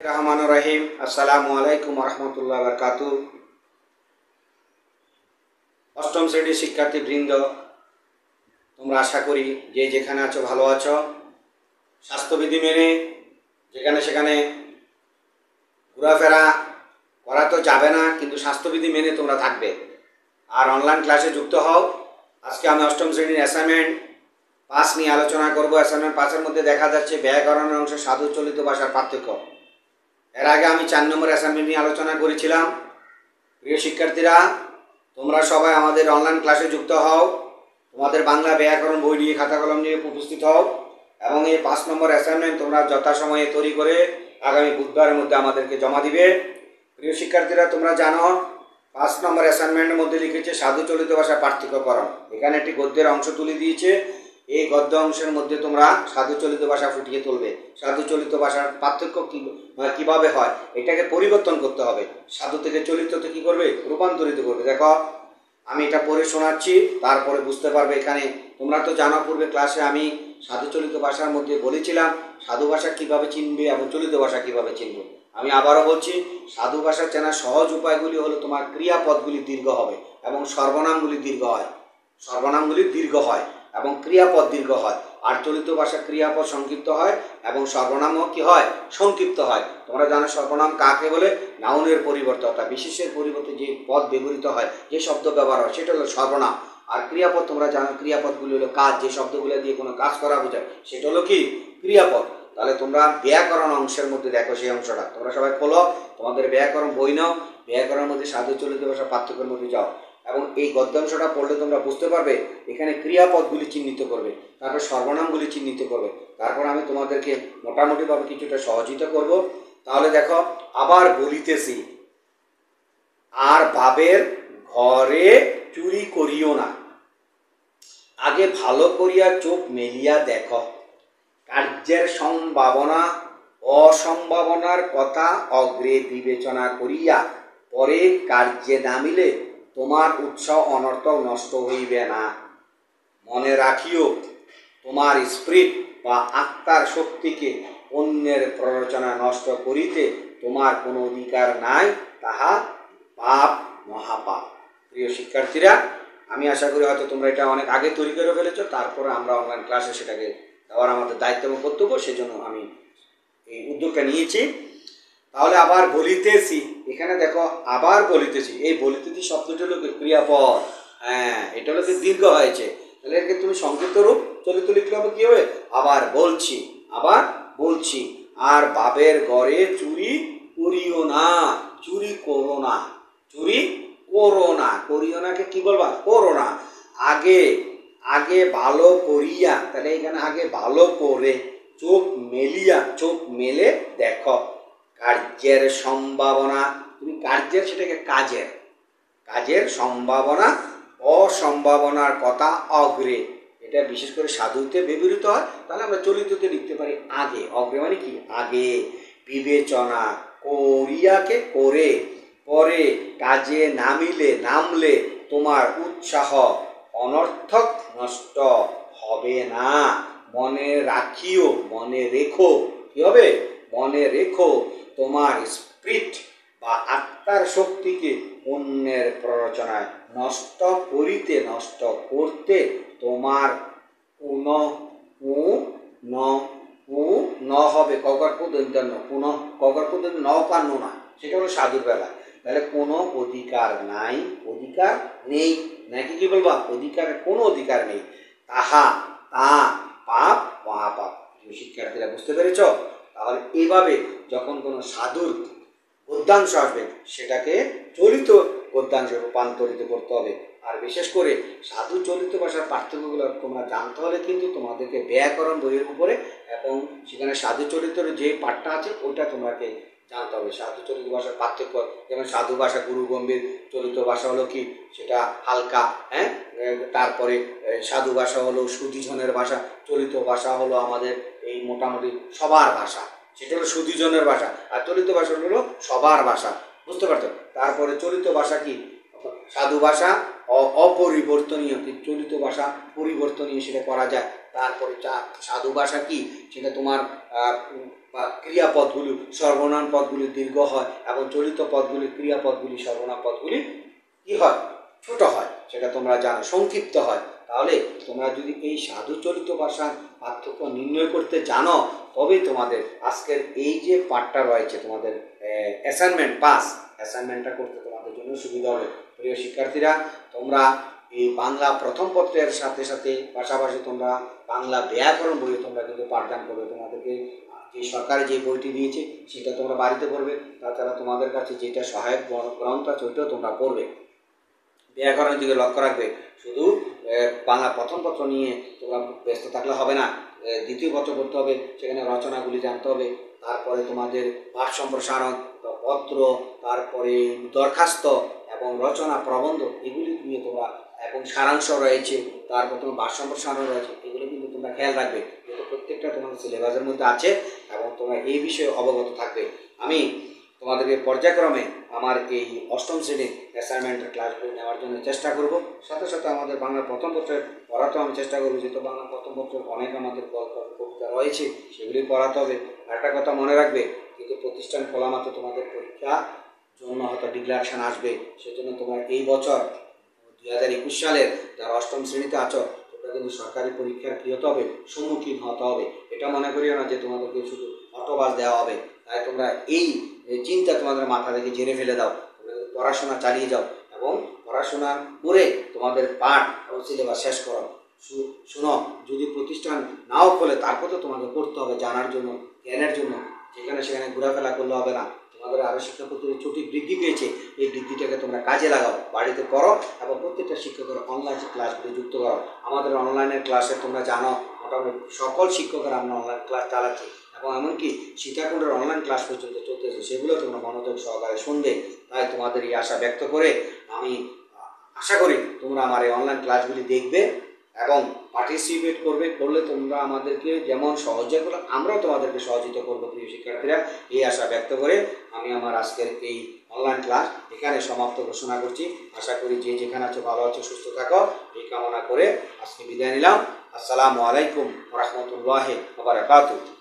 রহমান রহিম আসসালামু আলাইকুম রহমতুল্লাহ বরকাতু অষ্টম শ্রেণির শিক্ষার্থী বৃন্দ তোমরা আশা করি যে যেখানে আছো ভালো আছো। স্বাস্থ্যবিধি মেনে যেখানে সেখানে ঘোরাফেরা করা তো যাবে না, কিন্তু স্বাস্থ্যবিধি মেনে তোমরা থাকবে। আর অনলাইন ক্লাসে যুক্ত হও। আজকে আমি অষ্টম শ্রেণির অ্যাসাইনমেন্ট পাস নিয়ে আলোচনা করব। অ্যাসাইনমেন্ট পাসের মধ্যে দেখা যাচ্ছে ব্যাকরণের অংশ সাধু চলিত ভাষার পার্থক্য। এর আগে আমি চার নম্বর অ্যাসাইনমেন্ট নিয়ে আলোচনা করেছিলাম। প্রিয় শিক্ষার্থীরা, তোমরা সবাই আমাদের অনলাইন ক্লাসে যুক্ত হও। তোমাদের বাংলা ব্যাকরণ বই নিয়ে খাতা কলম নিয়ে উপস্থিত হও এবং এই পাঁচ নম্বর অ্যাসাইনমেন্ট তোমরা যথাসময়ে তৈরি করে আগামী বুধবারের মধ্যে আমাদেরকে জমা দিবে। প্রিয় শিক্ষার্থীরা, তোমরা জানো, পাঁচ নম্বর অ্যাসাইনমেন্টের মধ্যে লিখেছে সাধু চলিত ভাষা পার্থক্যকরণ। এখানে একটি গদ্যের অংশ তুলে দিয়েছে। এই গদ্য অংশের মধ্যে তোমরা সাধু চলিত ভাষা ফুটিয়ে তুলবে। সাধু চলিত ভাষার পার্থক্য কি মানে কীভাবে হয়, এটাকে পরিবর্তন করতে হবে। সাধু থেকে চলিততে কি করবে? রূপান্তরিত করবে। দেখো, আমি এটা পড়ে শোনাচ্ছি, তারপরে বুঝতে পারবে এখানে। তোমরা তো জানা, পূর্বে ক্লাসে আমি সাধু চলিত ভাষার মধ্যে বলেছিলাম, সাধু ভাষা কীভাবে চিনবে এবং চলিত ভাষা কীভাবে চিনবে। আমি আবারও বলছি, সাধু ভাষা চেনার সহজ উপায়গুলি হলো তোমার ক্রিয়াপদগুলি দীর্ঘ হবে এবং সর্বনামগুলি দীর্ঘ হয়। সর্বনামগুলি দীর্ঘ হয়। এবং ক্রিয়াপদ দীর্ঘ হয়। আর চলিত ভাষা ক্রিয়াপদ সংক্ষিপ্ত হয় এবং সর্বনামও কি হয়? সংক্ষিপ্ত হয়। তোমরা জানো সর্বনাম কাকে বলে? নাউনের পরিবর্তে, অর্থাৎ বিশেষের পরিবর্তে যে পদ ব্যবহৃত হয়, যে শব্দ ব্যবহার হয়, সেটা হলো সর্বনাম। আর ক্রিয়াপদ তোমরা জানো, ক্রিয়াপদগুলি হলো কাজ। যে শব্দগুলো দিয়ে কোনো কাজ করা বোঝায়, সেটা হলো কি? ক্রিয়াপদ। তাহলে তোমরা ব্যাকরণ অংশের মধ্যে দেখো সেই অংশটা। তোমরা সবাই খোলো। তোমাদের ব্যাকরণ বই নাও। ব্যাকরণের মধ্যে সাধু চলিত ভাষা পার্থক্যের মধ্যে যাও। এবং এই গদ্যাংশটা পড়লে তোমরা বুঝতে পারবে, এখানে ক্রিয়াপদগুলি চিহ্নিত করবে, তারপর সর্বনামগুলি চিহ্নিত করবে। তারপর আমি তোমাদেরকে মোটামুটিভাবে কিছুটা সহযোগিতা করব। তাহলে দেখো, আবার বলিতেছি, আর বাবের ঘরে চুরি করিও না। আগে ভালো করিয়া চোখ মেলিয়া দেখ, কার্যের সম্ভাবনা, অসম্ভাবনার কথা অগ্রে বিবেচনা করিয়া, পরে কার্যে নামিলে তোমার উৎসাহ অনর্থক নষ্ট হইবে না। মনে রাখিও, তোমার স্প্রিট বা আত্মার শক্তিকে অন্যের প্ররোচনা নষ্ট করিতে তোমার কোনো অধিকার নাই, তাহা পাপ, মহাপাপ। প্রিয় শিক্ষার্থীরা, আমি আশা করি হয়তো তোমরা এটা অনেক আগে তৈরি করে ফেলেছো, তারপরে আমরা অনলাইন ক্লাসে সেটাকে দেওয়ার আমাদের দায়িত্ব এবং কর্তব্য, সেজন্য আমি এই উদ্যোগটা নিয়েছি। তাহলে আবার বলিতেছি এখানে দেখো আবার বলিতেছি, এই বলিতেছি শব্দটি হলো ক্রিয়াপদ। হ্যাঁ এটা হলো দীর্ঘ হয়েছে। তাহলে এটাকে তুমি সংক্ষিপ্ত রূপ চলিত লিখলে হবে কি হবে? আবার বলছি আবার বলছি, আর বাবের ঘরে চুরি করিও না, চুরি করো না, চুরি করো না। করিও নাকে কি বলবা? করো না। আগে আগে ভালো করিয়া, তাহলে এখানে আগে ভালো করে চোখ মেলিয়া, চোখ মেলে দেখো। কার্যের সম্ভাবনা, তুমি কার্যের সেটাকে কাজের। কাজের সম্ভাবনা, অসম্ভাবনার কথা অগ্রে। এটা বিশেষ করে সাধুতে ব্যবহৃত হয়, তাহলে আমরা চলিততে লিখতে পারি আগে। অগ্রে মানে কি? আগে। বিবেচনা করিয়াকে করে, পরে কাজে নামিলে, নামলে তোমার উৎসাহ অনর্থক নষ্ট হবে না। মনে রাখিও, মনে রেখো। কি হবে? মনে রেখো। তোমার স্প্রিট বা আত্মার শক্তিকে অন্যের প্ররোচনায় নষ্ট করিতে, নষ্ট করতে তোমার কোন ন উ ন হবে। কগর পদন্ত পুনঃ, কগর পদন্ত ন পান্ন না। সেটা হলো সাধুর বেলা। তাহলে কোনো অধিকার নাই, অধিকার নেই। নাকি কি বলবা? অধিকারের কোনো অধিকার নেই। তাহা, তা, পাপ, মহাপাপ। শিক্ষার্থীরা, বুঝতে পেরেছ? তাহলে এইভাবে যখন কোনো সাধুর গদ্যাংশ আসবে, সেটাকে চলিত গদ্যাংশে রূপান্তরিত করতে হবে। আর বিশেষ করে সাধু চলিত ভাষার পার্থক্যগুলো তোমরা জানতে হলে কিন্তু তোমাদেরকে ব্যাকরণ বইয়ের উপরে এবং সেখানে সাধু চরিত্রের যে পাঠটা আছে, ওইটা তোমাকে জানতে হবে। সাধু চলিত ভাষার পার্থক্য, যেমন সাধু ভাষা গুরু গম্ভীর, চলিত ভাষা হলো কি, সেটা হালকা হ্যাঁ? তারপরে সাধু ভাষা হলো সুধিজনের ভাষা, চলিত ভাষা হলো আমাদের এই মোটামুটি সবার ভাষা। সেটা হলো সুধিজনের ভাষা। আর চলিত ভাষা হলো সবার ভাষা। বুঝতে পারছ? তারপরে চলিত ভাষা কি? সাধু ভাষা অপরিবর্তনীয়। চলিত ভাষা পরিবর্তনীয় সেটা করা যায়। তারপরে সাধু ভাষা কি? সেটা তোমার ক্রিয়াপদগুলি, সর্বনাম পদগুলি দীর্ঘ হয় এবং চলিত পদগুলি, ক্রিয়াপদগুলি, সর্বনাম পদগুলি কি হয়? ছোট হয়। সেটা তোমরা জানো, সংক্ষিপ্ত হয়। তাহলে তোমরা যদি এই সাধু চলিত ভাষার পার্থক্য নির্ণয় করতে জানো, তবেই তোমাদের আজকের এই যে পাঠটা রয়েছে, তোমাদের অ্যাসাইনমেন্ট পাস অ্যাসাইনমেন্টটা করতে তোমাদের জন্য সুবিধা হবে। প্রিয় শিক্ষার্থীরা, তোমরা এই বাংলা প্রথম পত্রের সাথে সাথে পাশাপাশি তোমরা বাংলা ব্যাকরণ বই তোমরা কিন্তু পাঠদান করবে। তোমাদেরকে যে সরকারি যে বইটি দিয়েছে, সেটা তোমরা বাড়িতে পড়বে। তাছাড়া তোমাদের কাছে যেটা সহায়ক গ্রন্থ আছে, ওইটাও তোমরা পড়বে। ব্যাকরণের দিকে লক্ষ্য রাখবে। শুধু বাংলা প্রথম পত্র নিয়ে তোমরা ব্যস্ত থাকলে হবে না। দ্বিতীয় পত্র করতে হবে, সেখানে রচনাগুলি জানতে হবে, তারপরে তোমাদের পাঠ সম্প্রসারণ পত্র, তারপরে দরখাস্ত এবং রচনা প্রবন্ধ, এগুলি নিয়ে তোমরা এবং সারাংশ রয়েছে, তারপর তোমার ভাষ সম্প্রসারণ রয়েছে, এগুলো কিন্তু তোমরা খেয়াল রাখবে, যেহেতু প্রত্যেকটা তোমাদের সিলেবাসের মধ্যে আছে এবং তোমরা এই বিষয়ে অবগত থাকবে। আমি তোমাদেরকে পর্যায়ক্রমে আমার এই অষ্টম শ্রেণির অ্যাসাইনমেন্টের ক্লাসগুলো নেওয়ার জন্য চেষ্টা করব। সাথে সাথে আমাদের বাংলা প্রথম পত্রের পড়াতেও আমি চেষ্টা করব, যেহেতু বাংলা প্রথম পত্রের অনেক আমাদের কবিতা রয়েছে, সেগুলি পড়াতে হবে। একটা কথা মনে রাখবে, কিন্তু প্রতিষ্ঠান খোলা মাত্র তোমাদের পরীক্ষা জন্য হয়তো ডিক্লারেশন আসবে, সেজন্য তোমরা এই বছর দুই হাজার একুশ সালের যারা অষ্টম শ্রেণীতে আছো, তোমরা কিন্তু সরকারি পরীক্ষার কী হতে হবে, সম্মুখীন হতে হবে। এটা মনে করিও না যে তোমাদেরকে শুধু অটোবাস দেওয়া হবে, তাই তোমরা এই চিন্তা তোমাদের মাথা থেকে ঝেড়ে ফেলে দাও। পড়াশোনা চালিয়ে যাও এবং পড়াশোনা করে তোমাদের পাঠ এবং সিলেবাস শেষ করো। শুনো, যদি প্রতিষ্ঠান নাও খোলে, তারপর তো তোমাকে পড়তে হবে জানার জন্য, জ্ঞানের জন্য। যেখানে সেখানে ঘোরাফেরা করলে হবে না। তোমাদের আরও শিক্ষাপত্রের ছুটি বৃদ্ধি পেয়েছে। এই বৃদ্ধিটাকে তোমরা কাজে লাগাও, বাড়িতে করো এবং প্রত্যেকটা শিক্ষকের অনলাইন ক্লাসগুলি যুক্ত করো। আমাদের অনলাইনের ক্লাসে তোমরা জানো, মোটামুটি সকল শিক্ষকের আমরা অনলাইন ক্লাস চালাচ্ছি। এবং এমনকি সীতাকুণ্ডের অনলাইন ক্লাস পর্যন্ত চলতেছে সেগুলো তোমরা মনোযোগ সহকারে শুনবে। তাই তোমাদের এই আশা ব্যক্ত করে আমি আশা করি তোমরা আমার এই অনলাইন ক্লাসগুলি দেখবে এবং পার্টিসিপেট করবে। করলে তোমরা আমাদেরকে যেমন সহযোগিতা করো আমরাও তোমাদেরকে সহযোগিতা করব প্রিয় শিক্ষার্থীরা। এই আশা ব্যক্ত করে আমি আমার আজকের এই অনলাইন ক্লাস এখানে সমাপ্ত ঘোষণা করছি। আশা করি যে যেখানে আছো, ভালো আছো, সুস্থ থাকো। এই কামনা করে আজকে বিদায় নিলাম। আসসালামু আলাইকুম রহমতুল্লাহ বারাকাতুহ।